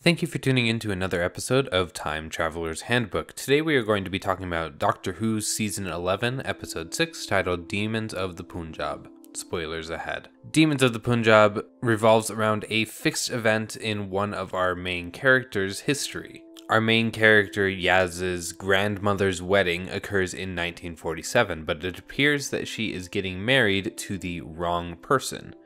Thank you for tuning in to another episode of Time Traveler's Handbook. Today we are going to be talking about Doctor Who's Season 11, Episode 6, titled Demons of the Punjab. Spoilers ahead. Demons of the Punjab revolves around a fixed event in one of our main characters' history. Our main character Yaz's grandmother's wedding occurs in 1947, but it appears that she is getting married to the wrong person.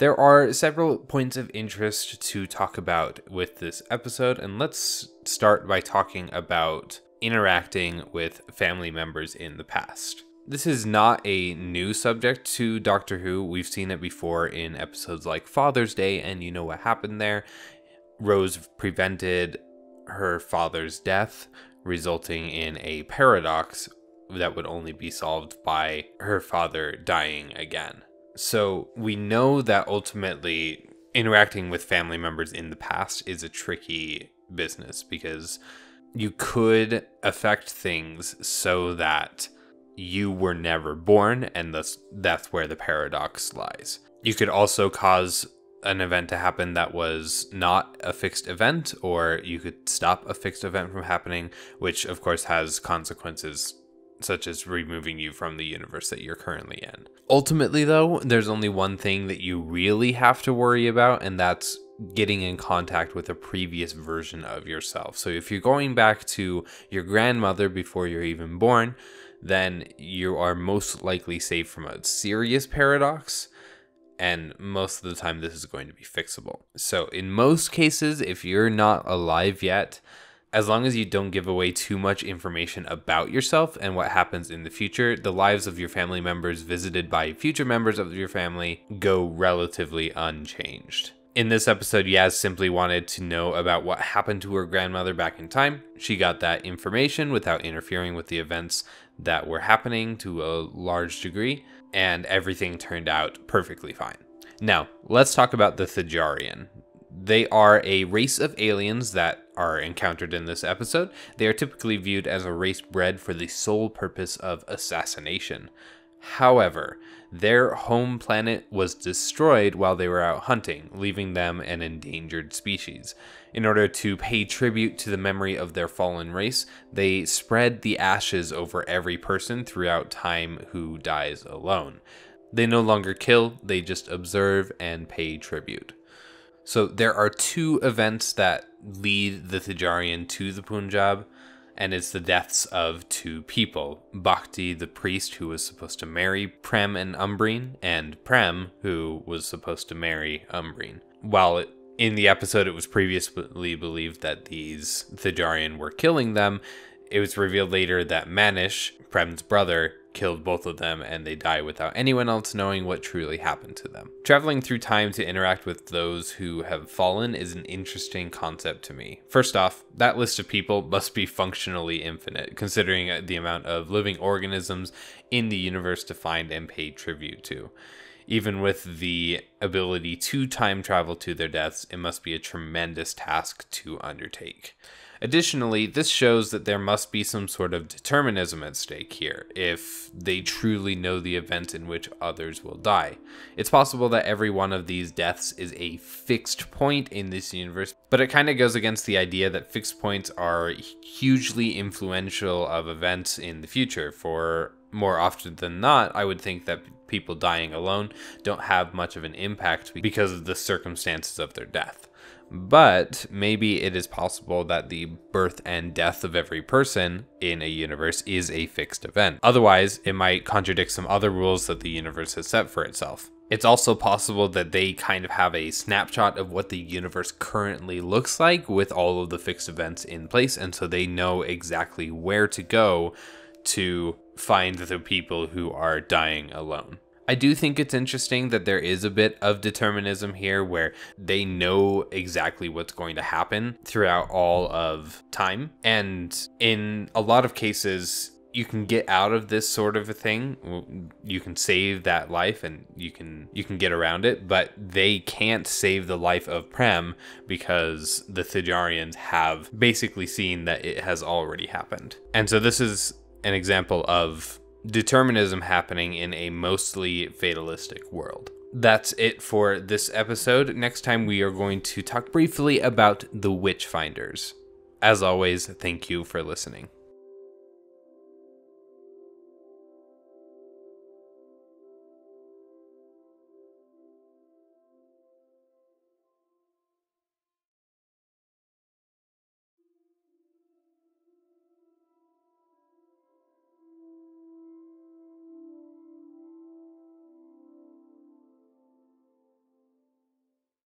There are several points of interest to talk about with this episode, and let's start by talking about interacting with family members in the past. This is not a new subject to Doctor Who. We've seen it before in episodes like Father's Day, and you know what happened there. Rose prevented her father's death, resulting in a paradox that would only be solved by her father dying again. So we know that ultimately interacting with family members in the past is a tricky business because you could affect things so that you were never born and thus that's where the paradox lies. You could also cause an event to happen that was not a fixed event, or you could stop a fixed event from happening, which of course has consequences such as removing you from the universe that you're currently in. Ultimately, though, there's only one thing that you really have to worry about, and that's getting in contact with a previous version of yourself. So if you're going back to your grandmother before you're even born, then you are most likely safe from a serious paradox and most of the time this is going to be fixable. So, in most cases, if you're not alive yet, as long as you don't give away too much information about yourself and what happens in the future, the lives of your family members visited by future members of your family go relatively unchanged. In this episode, Yaz simply wanted to know about what happened to her grandmother back in time. She got that information without interfering with the events that were happening to a large degree, and everything turned out perfectly fine. Now, let's talk about the Thijarian. They are a race of aliens that are encountered in this episode. They are typically viewed as a race bred for the sole purpose of assassination. However, their home planet was destroyed while they were out hunting, leaving them an endangered species. In order to pay tribute to the memory of their fallen race, they spread the ashes over every person throughout time who dies alone. They no longer kill, they just observe and pay tribute. So there are two events that lead the Thijarian to the Punjab and it's the deaths of two people Bhakti, the priest who was supposed to marry Prem and Umbreen, and Prem, who was supposed to marry Umbreen. While it, in the episode it was previously believed that these Thijarian were killing them, it was revealed later that Manish, Prem's brother, killed both of them and they die without anyone else knowing what truly happened to them. Traveling through time to interact with those who have fallen is an interesting concept to me. First off, that list of people must be functionally infinite, considering the amount of living organisms in the universe to find and pay tribute to. Even with the ability to time travel to their deaths, it must be a tremendous task to undertake. Additionally, this shows that there must be some sort of determinism at stake here, if they truly know the event in which others will die. It's possible that every one of these deaths is a fixed point in this universe, but it kind of goes against the idea that fixed points are hugely influential of events in the future. For more often than not, I would think that people dying alone don't have much of an impact because of the circumstances of their death. But maybe it is possible that the birth and death of every person in a universe is a fixed event. Otherwise, it might contradict some other rules that the universe has set for itself. It's also possible that they kind of have a snapshot of what the universe currently looks like with all of the fixed events in place, and so they know exactly where to go to find the people who are dying alone. I do think it's interesting that there is a bit of determinism here where they know exactly what's going to happen throughout all of time. And in a lot of cases, you can get out of this sort of a thing you can save that life and you can you can get around it but they can't save the life of prem because the thijarians have basically seen that it has already happened and so this is an example of determinism happening in a mostly fatalistic world. That's it for this episode. Next time, we are going to talk briefly about the Witchfinders. As always, thank you for listening.